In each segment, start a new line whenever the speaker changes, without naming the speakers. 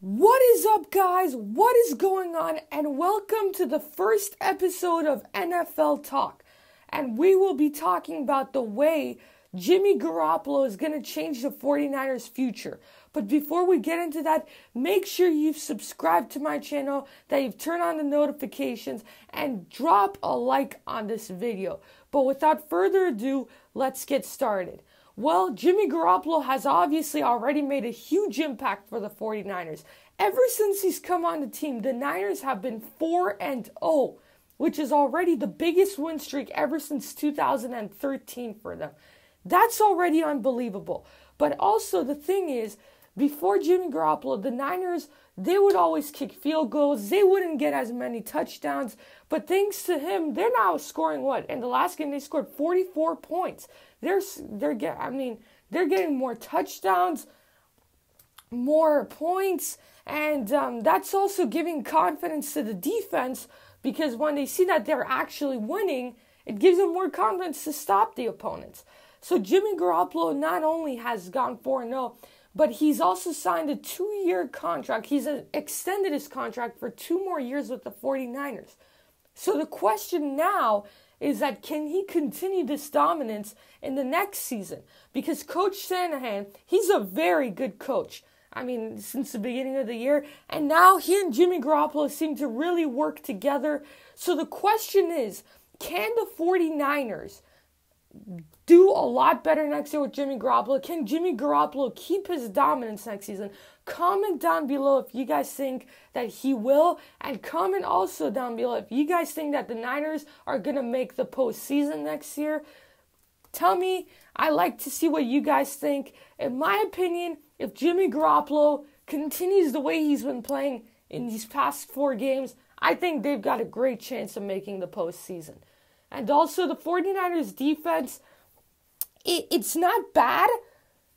What is up, guys? What is going on? And welcome to the first episode of NFL Talk. And we will be talking about the way Jimmy Garoppolo is going to change the 49ers' future. But before we get into that, make sure you've subscribed to my channel, that you've turned on the notifications, and drop a like on this video. But without further ado, let's get started. Well, Jimmy Garoppolo has obviously already made a huge impact for the 49ers. Ever since he's come on the team, the Niners have been 4 and 0, which is already the biggest win streak ever since 2013 for them. That's already unbelievable. But also the thing is, before Jimmy Garoppolo, the Niners they would always kick field goals. They wouldn't get as many touchdowns. But thanks to him, they're now scoring what? In the last game, they scored 44 points. They're they're get. I mean, they're getting more touchdowns, more points, and um, that's also giving confidence to the defense because when they see that they're actually winning, it gives them more confidence to stop the opponents. So Jimmy Garoppolo not only has gone 4 0, but he's also signed a two year contract. He's extended his contract for two more years with the 49ers. So the question now is that can he continue this dominance in the next season? Because Coach Shanahan, he's a very good coach. I mean, since the beginning of the year. And now he and Jimmy Garoppolo seem to really work together. So the question is can the 49ers do a lot better next year with Jimmy Garoppolo? Can Jimmy Garoppolo keep his dominance next season? Comment down below if you guys think that he will, and comment also down below if you guys think that the Niners are gonna make the postseason next year. Tell me. I like to see what you guys think. In my opinion, if Jimmy Garoppolo continues the way he's been playing in these past four games, I think they've got a great chance of making the postseason. And also, the 49ers defense it, it's not bad.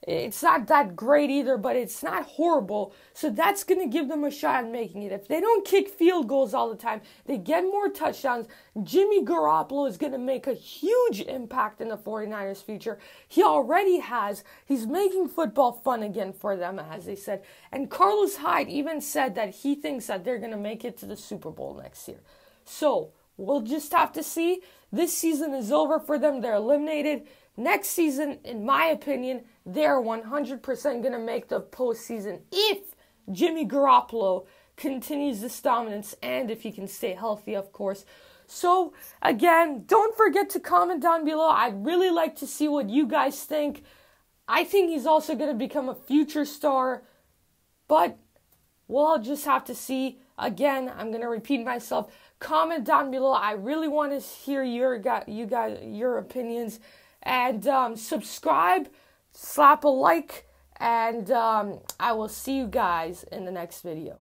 It's not that great either, but it's not horrible. So that's going to give them a shot at making it. If they don't kick field goals all the time, they get more touchdowns. Jimmy Garoppolo is going to make a huge impact in the 49ers' future. He already has. He's making football fun again for them, as they said. And Carlos Hyde even said that he thinks that they're going to make it to the Super Bowl next year. So we'll just have to see. This season is over for them. They're eliminated. Next season, in my opinion, they're 100% going to make the postseason if Jimmy Garoppolo continues this dominance and if he can stay healthy, of course. So, again, don't forget to comment down below. I'd really like to see what you guys think. I think he's also going to become a future star, but we'll just have to see. Again, I'm going to repeat myself. Comment down below. I really want to hear your you guys your opinions and um, subscribe, slap a like, and um, I will see you guys in the next video.